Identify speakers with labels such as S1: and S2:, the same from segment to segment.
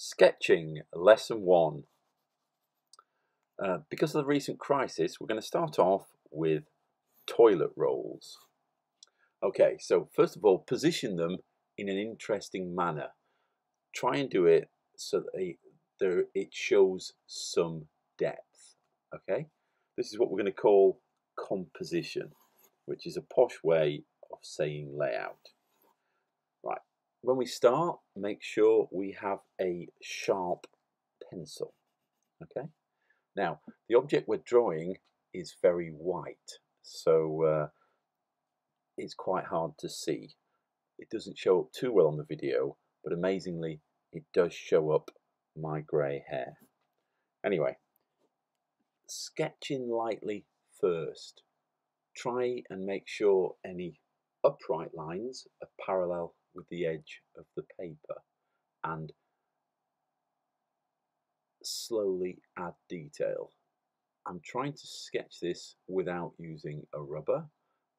S1: Sketching Lesson 1. Uh, because of the recent crisis, we're going to start off with toilet rolls. Okay, so first of all, position them in an interesting manner. Try and do it so that they, there, it shows some depth. Okay, this is what we're going to call composition, which is a posh way of saying layout. When we start, make sure we have a sharp pencil. Okay. Now, the object we're drawing is very white, so uh, it's quite hard to see. It doesn't show up too well on the video, but amazingly, it does show up my grey hair. Anyway, sketching lightly first. Try and make sure any upright lines are parallel with the edge of the paper and slowly add detail. I'm trying to sketch this without using a rubber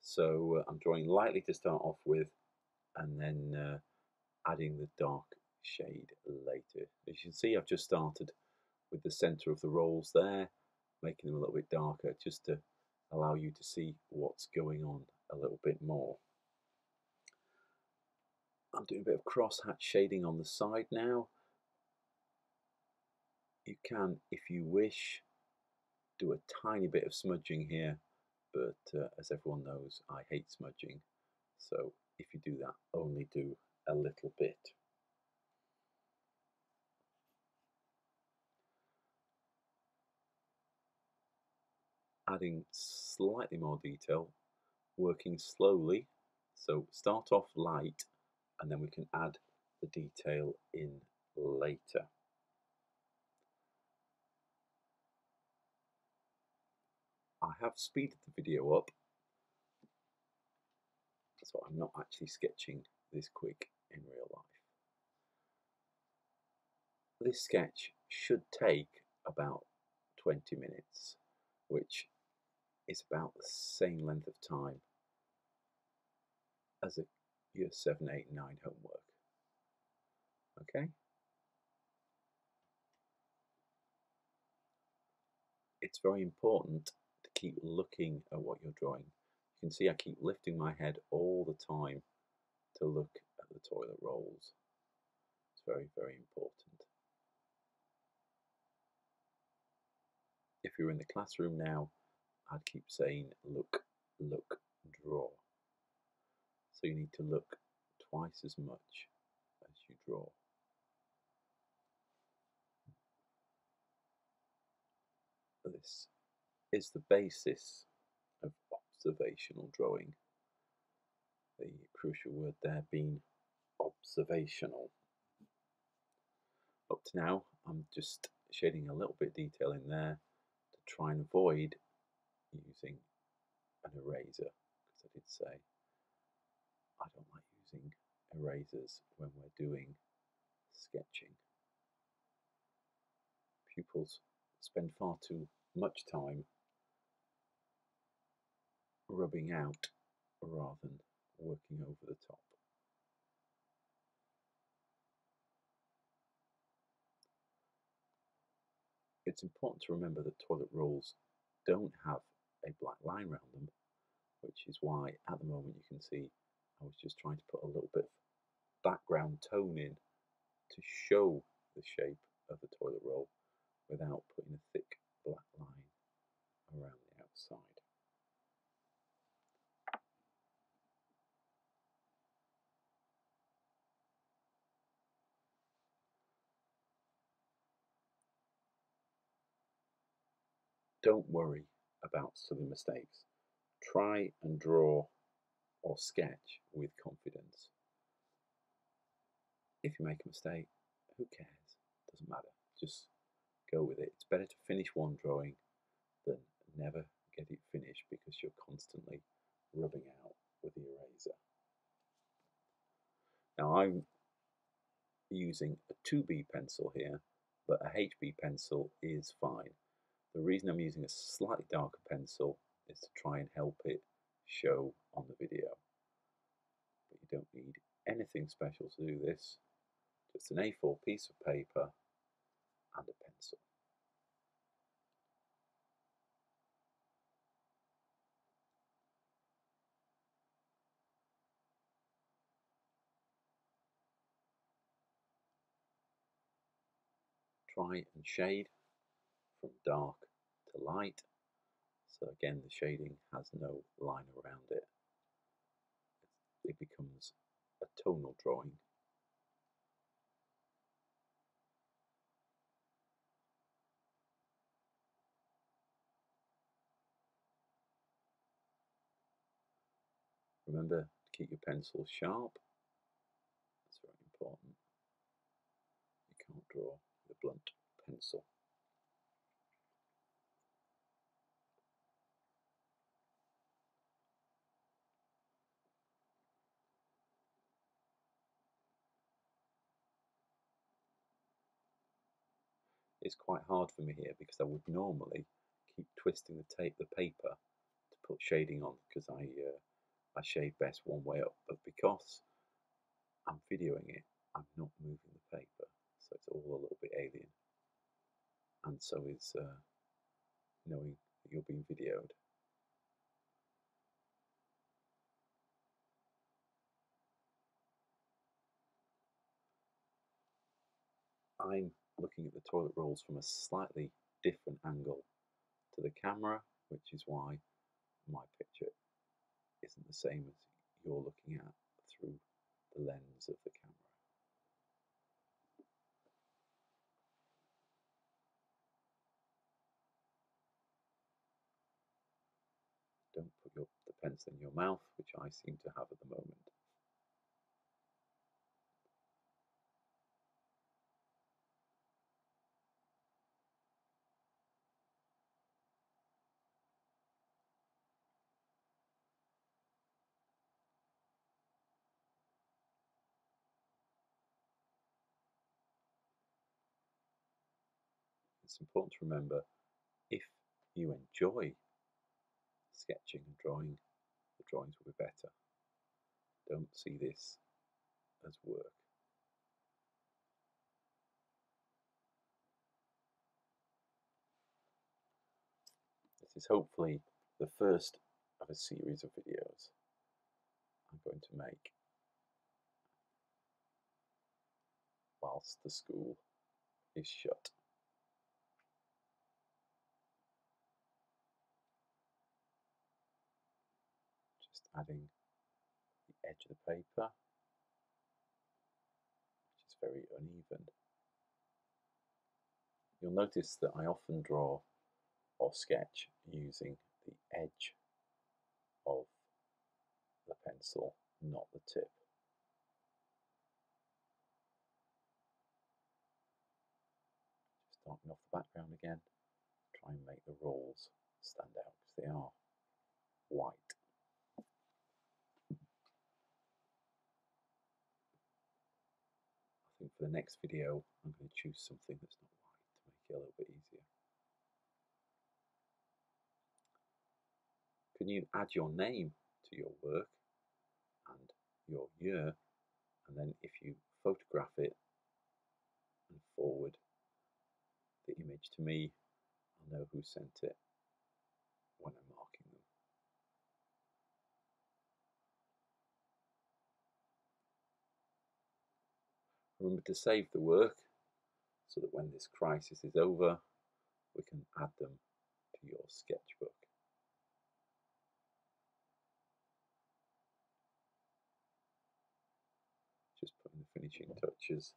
S1: so uh, I'm drawing lightly to start off with and then uh, adding the dark shade later. As you can see I've just started with the center of the rolls there making them a little bit darker just to allow you to see what's going on a little bit more. I'm doing a bit of cross-hatch shading on the side now. You can, if you wish, do a tiny bit of smudging here, but uh, as everyone knows, I hate smudging. So if you do that, only do a little bit. Adding slightly more detail, working slowly. So start off light and then we can add the detail in later. I have speeded the video up so I'm not actually sketching this quick in real life. This sketch should take about 20 minutes which is about the same length of time as a year 7, 8, 9 homework. Okay? It's very important to keep looking at what you're drawing. You can see I keep lifting my head all the time to look at the toilet rolls. It's very, very important. If you're in the classroom now, I'd keep saying look, look, draw. So you need to look twice as much as you draw. This is the basis of observational drawing. The crucial word there being observational. Up to now, I'm just shading a little bit of detail in there to try and avoid using an eraser, because I did say I don't like using erasers when we're doing sketching. Pupils spend far too much time rubbing out rather than working over the top. It's important to remember that toilet rolls don't have a black line around them, which is why at the moment you can see I was just trying to put a little bit of background tone in to show the shape of the toilet roll without putting a thick black line around the outside. Don't worry about silly mistakes. Try and draw or sketch with confidence. If you make a mistake, who cares? Doesn't matter. Just go with it. It's better to finish one drawing than never get it finished because you're constantly rubbing out with the eraser. Now I'm using a 2B pencil here, but a HB pencil is fine. The reason I'm using a slightly darker pencil is to try and help it show on the video. But you don't need anything special to do this. just an A4 piece of paper and a pencil. Try and shade from dark to light. So again, the shading has no line around it. It becomes a tonal drawing Remember to keep your pencil sharp. That's very important. You can't draw with a blunt pencil. It's quite hard for me here because I would normally keep twisting the tape, the paper to put shading on because I uh, I shade best one way up, but because I'm videoing it, I'm not moving the paper, so it's all a little bit alien. And so is uh, knowing that you're being videoed. I'm looking at the toilet rolls from a slightly different angle to the camera, which is why my picture isn't the same as you're looking at through the lens of the camera. Don't put your, the pencil in your mouth, which I seem to have at the moment. It's important to remember if you enjoy sketching and drawing, the drawings will be better. Don't see this as work. This is hopefully the first of a series of videos I'm going to make whilst the school is shut. Adding the edge of the paper, which is very uneven. You'll notice that I often draw or sketch using the edge of the pencil, not the tip. Just off the background again, try and make the rolls stand out because they are white. For the next video I'm going to choose something that's not white to make it a little bit easier. Can you add your name to your work and your year and then if you photograph it and forward the image to me I'll know who sent it when I'm marking them. Remember to save the work so that when this crisis is over, we can add them to your sketchbook. Just putting the finishing touches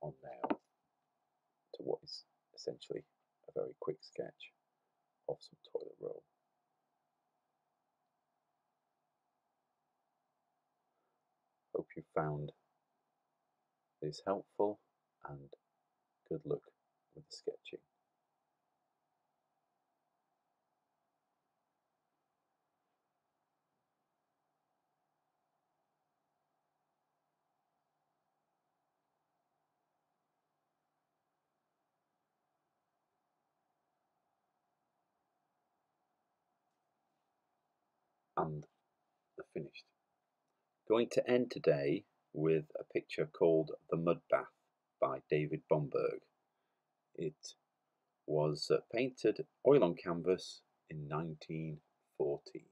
S1: on now to what is essentially a very quick sketch of some toilet roll. Hope you found is helpful and good luck with the sketching. and the finished. Going to end today with a picture called The Mud Bath by David Bomberg. It was uh, painted oil on canvas in 1914.